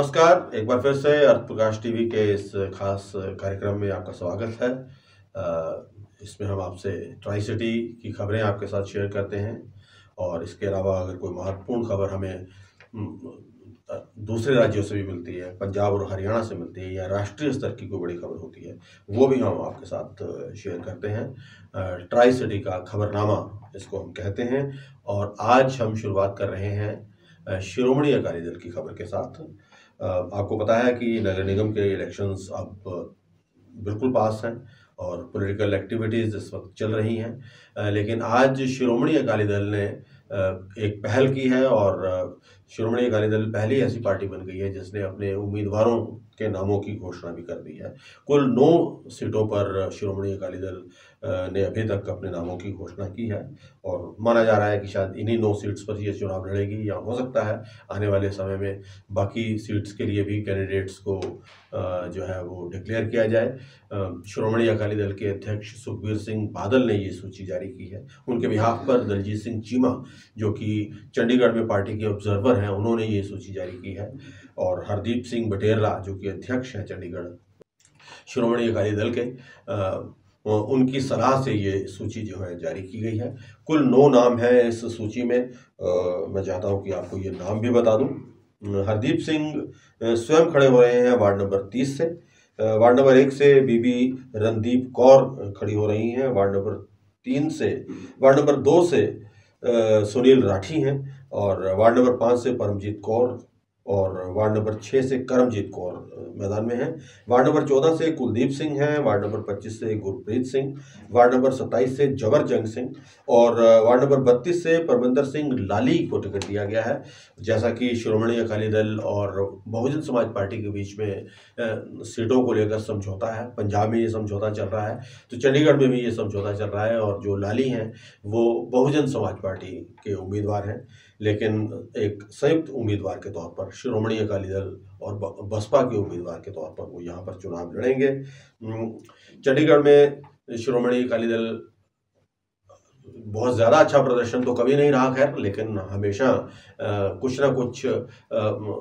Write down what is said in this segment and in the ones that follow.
नमस्कार, एक बार फिर से अर्थ प्रकाश टीवी के इस खास कार्यक्रम में आपका स्वागत है। इसमें हम आपसे ट्राई सिटी की खबरें आपके साथ शेयर करते हैं और इसके अलावा अगर कोई महत्वपूर्ण खबर हमें दूसरे राज्यों से भी मिलती है, पंजाब और हरियाणा से मिलती है या राष्ट्रीय स्तर की कोई बड़ी खबर होती है, वो भी हम आपके साथ शेयर करते हैं। ट्राई सिटी का खबरनामा इसको हम कहते हैं और आज हम शुरुआत कर रहे हैं शिरोमणि अकाली दल की खबर के साथ। आपको पता है कि नगर निगम के इलेक्शंस अब बिल्कुल पास हैं और पॉलिटिकल एक्टिविटीज़ इस वक्त चल रही हैं। लेकिन आज शिरोमणि अकाली दल ने एक पहल की है और शिरोमणि अकाली दल पहली ऐसी पार्टी बन गई है जिसने अपने उम्मीदवारों के नामों की घोषणा भी कर दी है। कुल नौ सीटों पर शिरोमणि अकाली दल ने अभी तक अपने नामों की घोषणा की है और माना जा रहा है कि शायद इन्हीं नौ सीट्स पर ये चुनाव लड़ेगी या हो सकता है आने वाले समय में बाकी सीट्स के लिए भी कैंडिडेट्स को जो है वो डिक्लेयर किया जाए। श्रोमणी अकाली दल के अध्यक्ष सुखबीर सिंह बादल ने ये सूची जारी की है। उनके बिहाफ पर दलजीत सिंह चीमा, जो कि चंडीगढ़ में पार्टी के ऑब्जर्वर हैं, उन्होंने ये सूची जारी की है। और हरदीप सिंह बटेरला, जो कि अध्यक्ष हैं चंडीगढ़ श्रोमणी अकाली दल के। उनकी सलाह से ये सूची जो है जारी की गई है। कुल नौ नाम हैं इस सूची में। आ, मैं चाहता हूँ कि आपको ये नाम भी बता दूँ। हरदीप सिंह स्वयं खड़े हो रहे हैं वार्ड नंबर तीस से। वार्ड नंबर एक से बीबी रणदीप कौर खड़ी हो रही हैं। वार्ड नंबर तीन से वार्ड नंबर दो से सुनील राठी हैं। और वार्ड नंबर पाँच से परमजीत कौर और वार्ड नंबर छः से करमजीत कौर मैदान में हैं। वार्ड नंबर चौदह से कुलदीप सिंह हैं, वार्ड नंबर पच्चीस से गुरप्रीत सिंह, वार्ड नंबर सत्ताईस से जबर जंग सिंह और वार्ड नंबर बत्तीस से परमिंदर सिंह लाली को टिकट दिया गया है। जैसा कि श्रोमणी अकाली दल और बहुजन समाज पार्टी के बीच में सीटों को लेकर समझौता है। पंजाब में ये समझौता चल रहा है तो चंडीगढ़ में भी ये समझौता चल रहा है और जो लाली हैं, वो बहुजन समाज पार्टी के उम्मीदवार हैं। लेकिन एक संयुक्त उम्मीदवार के तौर पर श्रोमणी अकाली दल और बसपा के उम्मीदवार के तौर पर वो यहाँ पर चुनाव लड़ेंगे। चंडीगढ़ में श्रोमणी अकाली दल बहुत ज़्यादा अच्छा प्रदर्शन तो कभी नहीं रहा खैर लेकिन हमेशा आ, कुछ ना कुछ आ,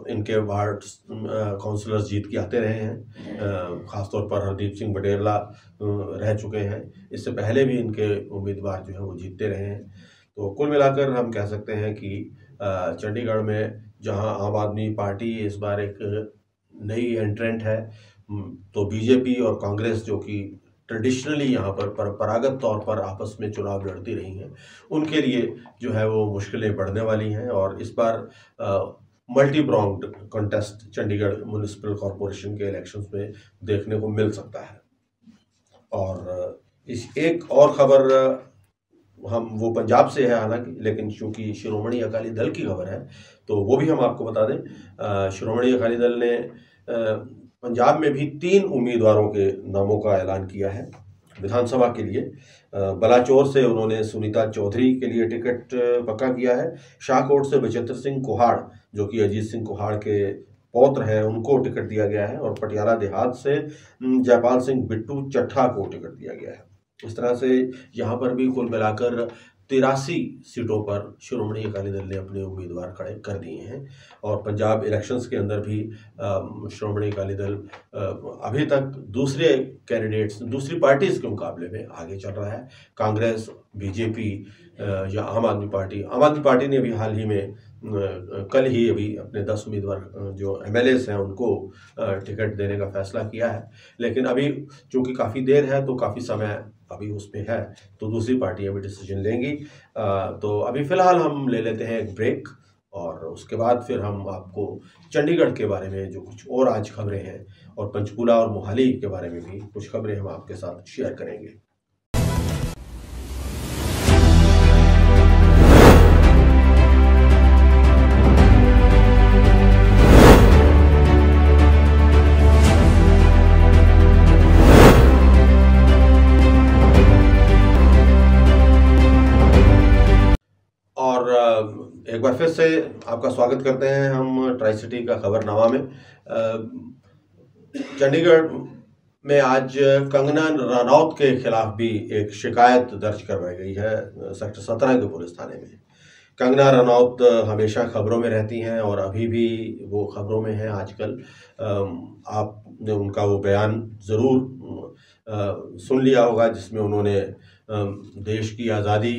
इनके वार्ड काउंसलर्स जीत के आते रहे हैं। ख़ासतौर पर हरदीप सिंह बटेरला रह चुके हैं। इससे पहले भी इनके उम्मीदवार जो हैं वो जीतते रहे हैं। तो कुल मिलाकर हम कह सकते हैं कि चंडीगढ़ में जहाँ आम आदमी पार्टी इस बार एक नई एंट्रेंट है तो बीजेपी और कांग्रेस जो कि ट्रेडिशनली यहाँ पर परंपरागत तौर पर आपस में चुनाव लड़ती रही हैं, उनके लिए जो है वो मुश्किलें बढ़ने वाली हैं और इस बार मल्टी ब्राउंड कंटेस्ट चंडीगढ़ म्यूनिसिपल कॉरपोरेशन के इलेक्शंस में देखने को मिल सकता है। और, इस एक और खबर हम, वो पंजाब से है हालाँकि, लेकिन चूँकि शिरोमणि अकाली दल की खबर है तो वो भी हम आपको बता दें शिरोमणि अकाली दल ने पंजाब में भी तीन उम्मीदवारों के नामों का ऐलान किया है विधानसभा के लिए। बलाचौर से उन्होंने सुनीता चौधरी के लिए टिकट पक्का किया है। शाहकोट से बचेंद्र सिंह कुहाड़, जो कि अजीत सिंह कुहाड़ के पौत्र हैं, उनको टिकट दिया गया है। और पटियाला देहात से जयपाल सिंह बिट्टू चट्ठा को टिकट दिया गया है। इस तरह से यहाँ पर भी कुल मिलाकर तिरासी सीटों पर श्रोमणी अकाली दल ने अपने उम्मीदवार खड़े कर दिए हैं और पंजाब इलेक्शंस के अंदर भी श्रोमणी अकाली दल अभी तक दूसरे कैंडिडेट्स दूसरी पार्टीज़ के मुकाबले में आगे चल रहा है। कांग्रेस, बीजेपी या आम आदमी पार्टी, आम आदमी पार्टी ने भी हाल ही में कल ही अभी अपने दस उम्मीदवार जो एम एल हैं, उनको टिकट देने का फैसला किया है। लेकिन अभी चूँकि काफ़ी देर है तो काफ़ी समय अभी उसमें है तो दूसरी पार्टियाँ भी डिसीज़न लेंगी। तो अभी फ़िलहाल हम ले लेते हैं एक ब्रेक और उसके बाद फिर हम आपको चंडीगढ़ के बारे में जो कुछ और आज खबरें हैं और पंचकूला और मोहाली के बारे में भी कुछ खबरें हम आपके साथ शेयर करेंगे। एक बार फिर से आपका स्वागत करते हैं हम ट्राई सिटी का खबरनामा में। चंडीगढ़ में आज कंगना रनौत के खिलाफ भी एक शिकायत दर्ज करवाई गई है, सेक्टर सत्रह के पुलिस थाने में। कंगना रनौत हमेशा खबरों में रहती हैं और अभी भी वो खबरों में हैं आजकल। आपने उनका वो बयान ज़रूर सुन लिया होगा जिसमें उन्होंने देश की आज़ादी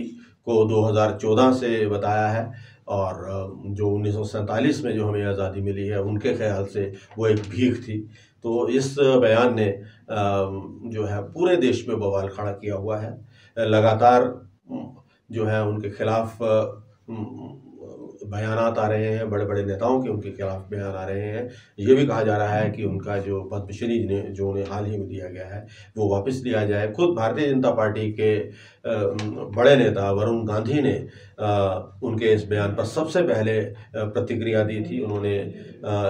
को 2014 से बताया है और जो उन्नीस सौ सैंतालीस में जो हमें आज़ादी मिली है, उनके ख्याल से वो एक भीख थी। तो इस बयान ने जो है, पूरे देश में बवाल खड़ा किया हुआ है। लगातार, जो है, उनके खिलाफ बयान आ रहे हैं बड़े बड़े नेताओं के उनके खिलाफ बयान आ रहे हैं। ये भी कहा जा रहा है कि उनका जो पद्मश्री ने, जो उन्हें हाल ही में दिया गया है, वो वापस लिया जाए। खुद भारतीय जनता पार्टी के बड़े नेता वरुण गांधी ने उनके इस बयान पर सबसे पहले प्रतिक्रिया दी थी। उन्होंने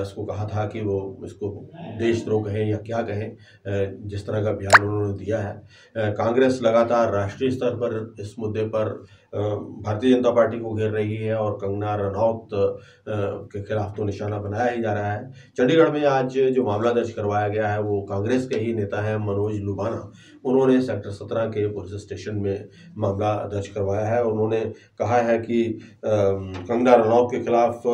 इसको कहा था कि वो इसको देशद्रोह कहें या क्या कहें जिस तरह का बयान उन्होंने दिया है। कांग्रेस लगातार राष्ट्रीय स्तर पर इस मुद्दे पर भारतीय जनता पार्टी को घेर रही है और कंगना रनौत के खिलाफ तो निशाना बनाया ही जा रहा है। चंडीगढ़ में आज जो मामला दर्ज करवाया गया है, वो कांग्रेस के ही नेता हैं मनोज लुबाना उन्होंने सेक्टर सत्रह के पुलिस स्टेशन में मामला दर्ज करवाया है। उन्होंने कहा है कि कंगना रनौत के खिलाफ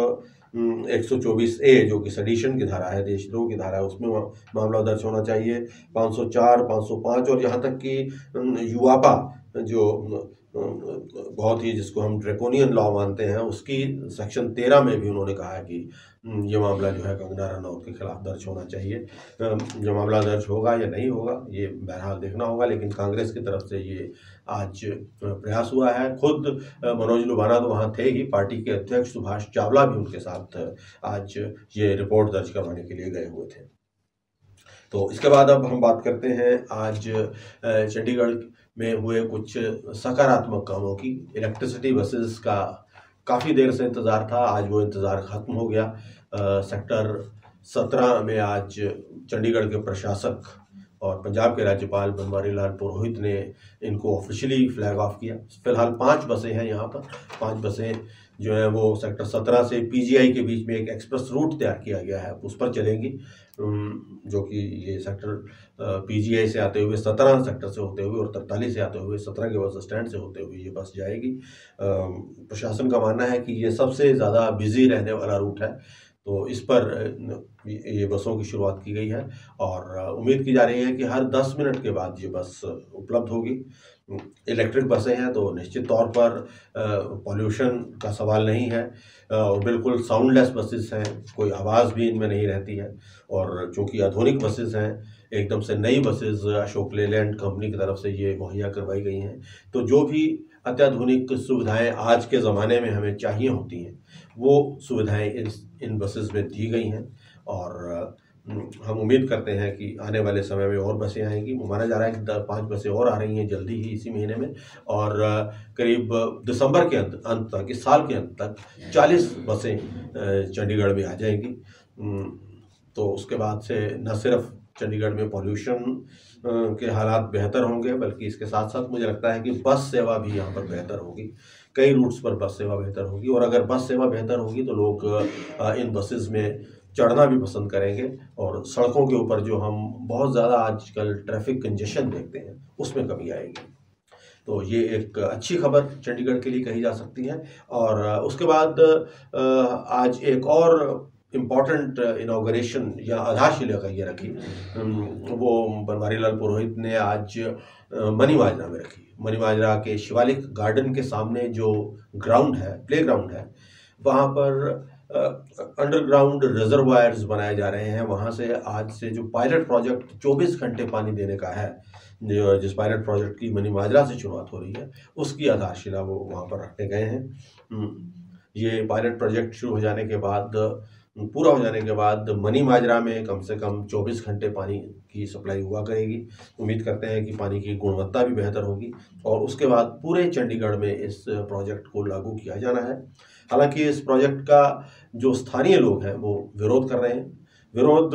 एक सौ चौबीस ए जो कि सडिशन की धारा है देशद्रोह की धारा है, उसमें मामला दर्ज होना चाहिए। पाँच सौ चार, पाँच सौ पाँच और यहाँ तक कि युवापा जो बहुत ही जिसको हम ड्रेकोनियन लॉ मानते हैं, उसकी सेक्शन तेरह में भी उन्होंने कहा है कि ये मामला जो है कंगना रनौत के खिलाफ दर्ज होना चाहिए। जो मामला दर्ज होगा या नहीं होगा, ये बहरहाल देखना होगा, लेकिन कांग्रेस की तरफ़ से ये आज प्रयास हुआ है। खुद मनोज लुबाना तो वहाँ थे ही, पार्टी के अध्यक्ष सुभाष चावला भी उनके साथ आज ये रिपोर्ट दर्ज करवाने के लिए गए हुए थे। तो इसके बाद अब हम बात करते हैं आज चंडीगढ़ में हुए कुछ सकारात्मक कामों की। इलेक्ट्रिसिटी बसेस का काफ़ी देर से इंतज़ार था आज वो इंतज़ार ख़त्म हो गया। आ, सेक्टर सत्रह में आज चंडीगढ़ के प्रशासक और पंजाब के राज्यपाल बनवारी लाल पुरोहित ने इनको ऑफिशियली फ्लैग ऑफ़ किया। फ़िलहाल पाँच बसें हैं यहाँ पर। पाँच बसें जो है वो सेक्टर सत्रह से पीजीआई के बीच में एक एक्सप्रेस रूट तैयार किया गया है। उस पर चलेंगी। जो कि ये सेक्टर पीजीआई से आते हुए सत्रह सेक्टर से होते हुए और तरतालीस से आते हुए सत्रह के बस स्टैंड से होते हुए ये बस जाएगी। प्रशासन का मानना है कि ये सबसे ज़्यादा बिज़ी रहने वाला रूट है। तो इस पर, ये बसों की शुरुआत की गई है और उम्मीद की जा रही है कि हर दस मिनट के बाद ये बस उपलब्ध होगी। इलेक्ट्रिक बसें हैं तो निश्चित तौर पर पॉल्यूशन का सवाल नहीं है। और बिल्कुल साउंडलेस बसेस हैं, कोई आवाज़ भी इनमें नहीं रहती है। और चूँकि आधुनिक बसेस हैं एकदम से नई बसेस अशोक लेलैंड कंपनी की तरफ़ से ये मुहैया करवाई गई हैं। तो जो भी अत्याधुनिक सुविधाएँ आज के ज़माने में हमें चाहिए होती हैं, वो सुविधाएँ इन इन बसेस में दी गई हैं और हम उम्मीद करते हैं कि आने वाले समय में और बसें आएँगी। माना जा रहा है कि पाँच बसें और आ रही हैं जल्दी ही इसी महीने में और, करीब दिसंबर के अंत अंत तक, इस साल के अंत तक चालीस बसें चंडीगढ़ में आ जाएँगी। तो उसके बाद से न सिर्फ़ चंडीगढ़ में पॉल्यूशन के हालात बेहतर होंगे, बल्कि इसके साथ साथ मुझे लगता है कि बस सेवा भी यहाँ पर बेहतर होगी। कई रूट्स पर बस सेवा बेहतर होगी और अगर बस सेवा बेहतर होगी तो लोग इन बसेस में चढ़ना भी पसंद करेंगे और सड़कों के ऊपर जो हम बहुत ज़्यादा आजकल ट्रैफ़िक कंजेशन देखते हैं, उसमें कमी आएगी। तो ये एक अच्छी खबर चंडीगढ़ के लिए कही जा सकती है और उसके बाद आज एक और इंपॉर्टेंट इनाग्रेशन या आधारशिला का कहिए रखी। वो बनवारी लाल पुरोहित ने आज मनी माजरा में रखी। मनी माजरा के शिवालिक गार्डन के सामने जो ग्राउंड है प्ले ग्राउंड है, वहाँ पर अंडरग्राउंड रिजर्वायर्स बनाए जा रहे हैं। वहाँ से आज से जो पायलट प्रोजेक्ट 24 घंटे पानी देने का है जिस पायलट प्रोजेक्ट की मनी माजरा से शुरुआत हो रही है, उसकी आधारशिला वो वहाँ पर रखने गए हैं। ये पायलट प्रोजेक्ट शुरू हो जाने के बाद पूरा हो जाने के बाद मनी माजरा में कम से कम 24 घंटे पानी की सप्लाई हुआ करेगी। उम्मीद करते हैं कि पानी की गुणवत्ता भी बेहतर होगी और उसके बाद पूरे चंडीगढ़ में इस प्रोजेक्ट को लागू किया जाना है। हालाँकि इस प्रोजेक्ट का जो स्थानीय लोग हैं वो विरोध कर रहे हैं। विरोध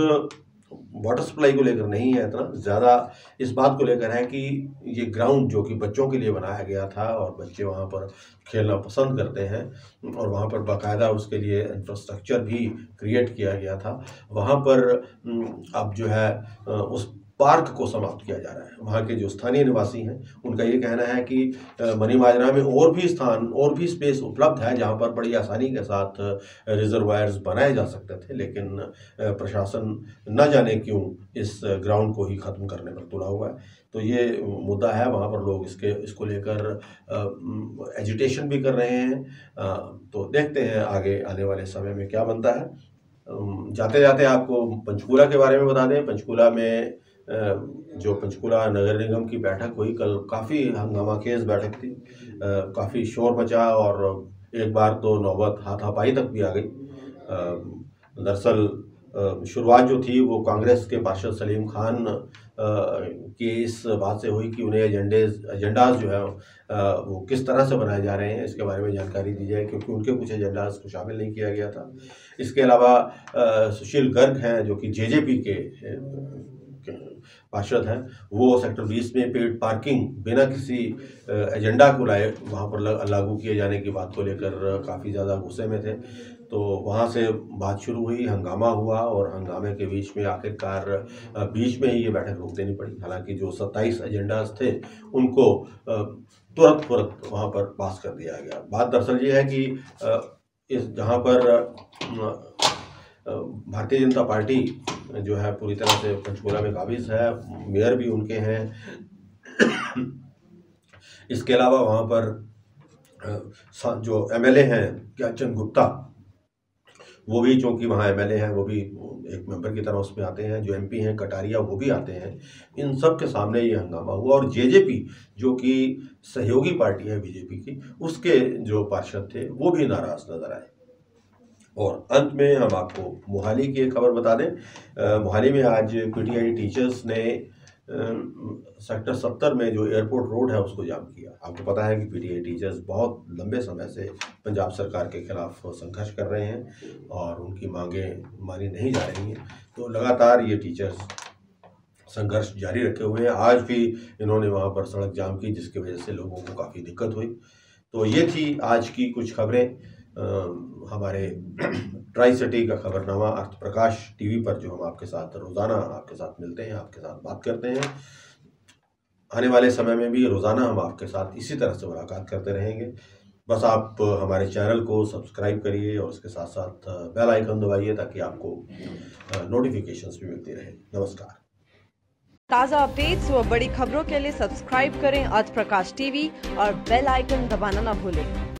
वाटर सप्लाई को लेकर नहीं है, इतना ज़्यादा इस बात को लेकर है कि ये ग्राउंड जो कि बच्चों के लिए बनाया गया था और बच्चे वहाँ पर खेलना पसंद करते हैं और वहाँ पर बाकायदा उसके लिए इंफ्रास्ट्रक्चर भी क्रिएट किया गया था। वहाँ पर अब जो है उस पार्क को समाप्त किया जा रहा है। वहाँ के जो स्थानीय निवासी हैं, उनका ये कहना है कि मनी माजरा में और भी स्थान, और भी स्पेस उपलब्ध है जहाँ पर बड़ी आसानी के साथ रिजर्वायर्स बनाए जा सकते थे, लेकिन प्रशासन न जाने क्यों इस ग्राउंड को ही ख़त्म करने पर तुला हुआ है। तो ये मुद्दा है, वहाँ पर लोग इसके, इसको लेकर एजुटेशन भी कर रहे हैं। तो देखते हैं आगे, आने वाले समय में क्या बनता है। जाते जाते आपको पंचकूला के बारे में बता दें। पंचकूला में जो पंचकूला नगर निगम की बैठक हुई, कल काफ़ी हंगामा खेज बैठक थी। काफ़ी शोर मचा और एक बार तो नौबत हाथापाई तक भी आ गई। दरअसल शुरुआत जो थी वो कांग्रेस के पार्षद सलीम खान की इस बात से हुई कि उन्हें एजेंडे एजेंडाज जो है वो किस तरह से बनाए जा रहे हैं, इसके बारे में जानकारी दी जाए, क्योंकि उनके कुछ एजेंडाज को शामिल नहीं किया गया था। इसके अलावा सुशील गर्ग हैं, जो कि जेजेपी के पार्षद हैं, वो सेक्टर 20 में पेड पार्किंग बिना किसी एजेंडा को लाए, वहाँ पर लागू किए जाने की बात को लेकर काफ़ी ज़्यादा गुस्से में थे। तो वहाँ से बात शुरू हुई, हंगामा हुआ और हंगामे के बीच में आखिरकार बीच में ही ये बैठक रोक देनी पड़ी। हालाँकि जो सत्ताईस एजेंडाज थे, उनको तुरंत तुरंत वहाँ पर पास कर दिया गया। बात दरअसल ये है कि इस, जहाँ पर भारतीय जनता पार्टी जो है पूरी तरह से पंचकूला में काबिज है, मेयर भी उनके हैं। इसके अलावा वहाँ पर जो एमएलए हैं, ज्ञानचंद गुप्ता, वो भी चूँकि वहाँ एमएलए हैं, वो भी एक मेंबर की तरह उसमें आते हैं, जो एमपी हैं, कटारिया, वो भी आते हैं। इन सब के सामने ये हंगामा हुआ और जेजेपी, जो कि सहयोगी पार्टी है बीजेपी की, उसके जो पार्षद थे, वो भी नाराज़ नज़र आए। और अंत में हम आपको मोहाली की एक खबर बता दें। मोहाली में आज पीटीआई टीचर्स ने सेक्टर सत्तर में जो एयरपोर्ट रोड है उसको जाम किया। आपको पता है कि पीटीआई टीचर्स बहुत लंबे समय से पंजाब सरकार के खिलाफ संघर्ष कर रहे हैं और उनकी मांगें मानी नहीं जा रही हैं। तो लगातार ये टीचर्स संघर्ष जारी रखे हुए हैं। आज भी इन्होंने वहाँ पर सड़क जाम की, जिसकी वजह से लोगों को काफ़ी दिक्कत हुई। तो ये थी आज की कुछ खबरें। हमारे ट्राई सिटी का खबरनामा अर्थ प्रकाश टीवी पर जो हम आपके साथ रोज़ाना आपके साथ मिलते हैं, आपके साथ बात करते हैं। आने वाले समय में भी रोज़ाना हम आपके साथ इसी तरह से मुलाकात करते रहेंगे। बस आप हमारे चैनल को सब्सक्राइब करिए और उसके साथ साथ बेल आइकन दबाइए ताकि आपको नोटिफिकेशंस भी मिलती रहे। नमस्कार। ताज़ा अपडेट्स व बड़ी खबरों के लिए सब्सक्राइब करें आज प्रकाश टीवी और बेल आइकन दबाना ना भूलें।